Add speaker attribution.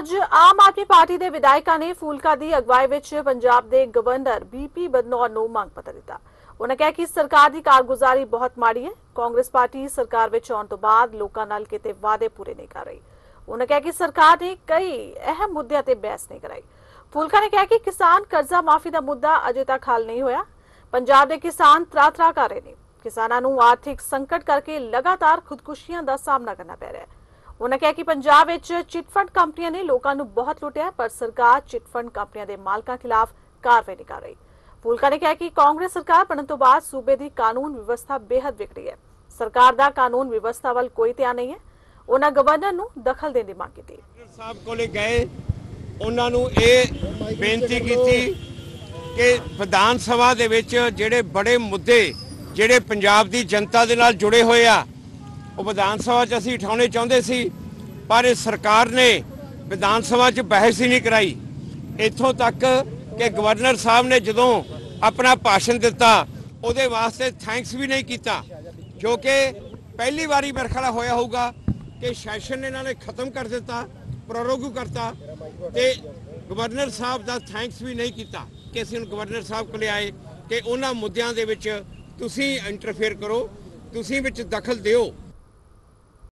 Speaker 1: ਅੱਜ ਆਮ ਆਦਮੀ ਪਾਰਟੀ ਦੇ ਵਿਧਾਇਕਾਂ ਨੇ ਫੂਲਕਾ ਦੀ ਅਗਵਾਈ ਵਿੱਚ ਪੰਜਾਬ ਦੇ ਗਵਰਨਰ ਬੀਪੀ ਬਦਨੌਰ ਨੂੰ ਮੰਗ ਪੱਤਰ ਦਿੱਤਾ। ਉਹਨਾਂ ਕਿਹਾ ਕਿ ਸਰਕਾਰ ਦੀ ਕਾਰਗੁਜ਼ਾਰੀ ਬਹੁਤ ਮਾੜੀ ਹੈ। ਕਾਂਗਰਸ ਪਾਰਟੀ ਸਰਕਾਰ ਵਿੱਚ ਆਉਣ ਤੋਂ ਬਾਅਦ ਲੋਕਾਂ ਨਾਲ ਕਿਤੇ ਵਾਅਦੇ ਪੂਰੇ ਨਹੀਂ ਕਰ ਰਹੀ। ਉਹਨਾਂ ਕਿਹਾ ਕਿ ਸਰਕਾਰ ਨੇ ਕਈ ਅਹਿਮ ਮੁੱਦਿਆਂ ਤੇ ਬਹਿਸ ਨਹੀਂ ਕਰਾਈ। ਫੂਲਕਾ ਨੇ ਕਿਹਾ ਕਿ ਕਿਸਾਨ ਕਰਜ਼ਾ ਮਾਫੀ ਦਾ ਮੁੱਦਾ ਅਜੇ ਤੱਕ ਹੱਲ ਨਹੀਂ ਹੋਇਆ। ਪੰਜਾਬ ਦੇ ਕਿਸਾਨ ਤਰਾ-ਤਰਾ ਕਰ ਰਹੇ ਨੇ। ਕਿਸਾਨਾਂ ਨੂੰ ਆਰਥਿਕ ਸੰਕਟ ਕਰਕੇ ਲਗਾਤਾਰ ਖੁਦਕੁਸ਼ੀਆਂ ਦਾ ਸਾਹਮਣਾ ਕਰਨਾ ਪੈ ਰਿਹਾ ਹੈ। ਉਹਨਾਂ ਕਿਹਾ ਕਿ ਪੰਜਾਬ ਵਿੱਚ ਚਿਟ ਫੰਡ ਕੰਪਨੀਆਂ ਨੇ ਲੋਕਾਂ ਨੂੰ ਬਹੁਤ ਲੁੱਟਿਆ, ਪਰ ਸਰਕਾਰ ਚਿਟ ਫੰਡ ਕੰਪਨੀਆਂ ਦੇ ਮਾਲਕਾਂ ਖਿਲਾਫ ਕਾਰਵਾਈ ਨਹੀਂ ਕਰ ਰਹੀ। ਫੂਲਕਾ ਨੇ ਕਿਹਾ ਕਿ ਕਾਂਗਰਸ ਸਰਕਾਰ ਬਣਨ ਤੋਂ ਬਾਅਦ ਸੂਬੇ ਦੀ ਕਾਨੂੰਨ ਵਿਵਸਥਾ ਬੇहद ਵਿਗੜੀ ਹੈ। ਸਰਕਾਰ ਦਾ ਕਾਨੂੰਨ ਵਿਵਸਥਾ ਵੱਲ ਕੋਈ ਧਿਆਨ ਨਹੀਂ ਹੈ। ਉਹਨਾਂ ਗਵਰਨਰ ਨੂੰ ਦਖਲ ਦੇਣ ਦੀ ਮੰਗ ਕੀਤੀ।
Speaker 2: ਸਾਹਿਬ ਕੋਲੇ ਗਏ ਉਹਨਾਂ ਨੂੰ ਇਹ ਬੇਨਤੀ ਕੀਤੀ ਕਿ ਵਿਧਾਨ ਸਭਾ ਦੇ ਵਿੱਚ ਜਿਹੜੇ ਬੜੇ ਮੁੱਦੇ, ਜਿਹੜੇ ਪੰਜਾਬ ਦੀ ਜਨਤਾ ਦੇ ਨਾਲ ਜੁੜੇ ਹੋਏ ਆ ਉਹ ਵਿਧਾਨ ਸਭਾ 'ਚ ਅਸੀਂ ਉਠਾਉਣੇ ਚਾਹੁੰਦੇ ਸੀ, ਪਰ ਇਹ ਸਰਕਾਰ ਨੇ ਵਿਧਾਨ ਸਭਾ 'ਚ ਬਹਿਸ ਹੀ ਨਹੀਂ ਕਰਾਈ। ਇੱਥੋਂ ਤੱਕ ਕਿ ਗਵਰਨਰ ਸਾਹਿਬ ਨੇ ਜਦੋਂ ਆਪਣਾ ਭਾਸ਼ਣ ਦਿੱਤਾ, ਉਹਦੇ ਵਾਸਤੇ ਥੈਂਕਸ ਵੀ ਨਹੀਂ ਕੀਤਾ ਕਿਉਂਕਿ ਪਹਿਲੀ ਵਾਰੀ ਮੇਰੇ ਖਿਆਲ ਹੋਇਆ ਹੋਊਗਾ ਕਿ ਸੈਸ਼ਨ ਇਹਨਾਂ ਨੇ ਖਤਮ ਕਰ ਦਿੱਤਾ, ਪ੍ਰੋਰੋਗੂ ਕਰਤਾ ਤੇ ਗਵਰਨਰ ਸਾਹਿਬ ਦਾ ਥੈਂਕਸ ਵੀ ਨਹੀਂ ਕੀਤਾ ਕਿ ਅਸੀਂ ਹੁਣ ਗਵਰਨਰ ਸਾਹਿਬ ਕੋਲੇ ਆਏ ਕਿ ਉਹਨਾਂ ਮੁੱਦਿਆਂ ਦੇ ਵਿੱਚ ਤੁਸੀਂ ਇੰਟਰਫੇਅਰ ਕਰੋ, ਤੁਸੀਂ ਵਿੱਚ ਦਖਲ ਦਿਓ।